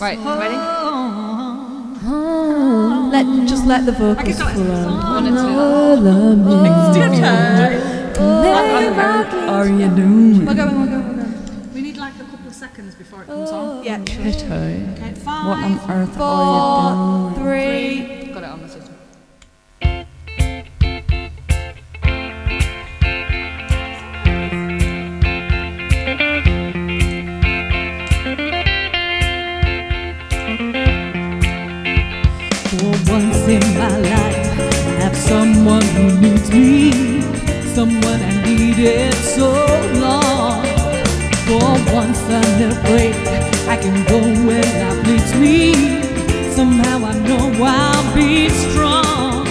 Right, ready? Let just let the vocals flow. One and two. Are you doing? We're going, we're going, we're going. We need like a couple of seconds before it comes on. Oh, yeah. Okay, five, What on earth four, are you doing? three, in my life, I have someone who needs me, someone I needed so long. For once unafraid, I can go where life leads me. Somehow I know I'll be strong.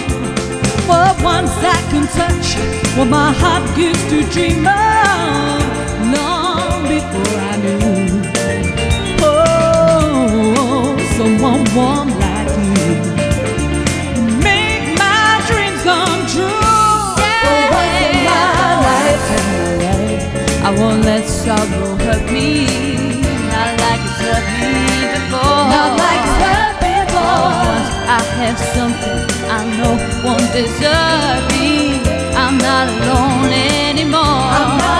For once I can touch what my heart used to dream of long before I knew. Oh, someone warm sorrow hurt me. Not like it's hurt me before. Not like it's hurt before. Once I have something I know won't desert me. I'm not alone anymore. I'm not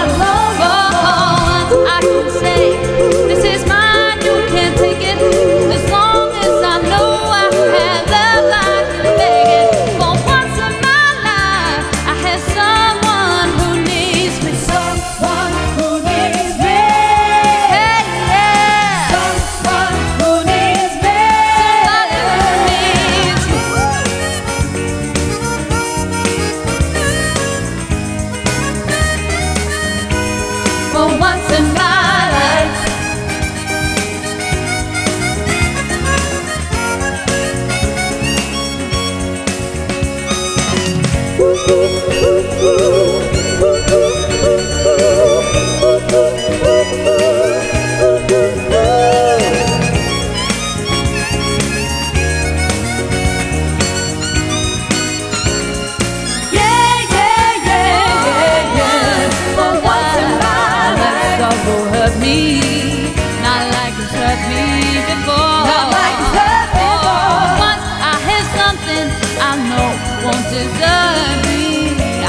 me, not like it's hurt me before. Not like it's hurt before. Oh, once I hear something I know won't desert me.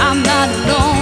I'm not alone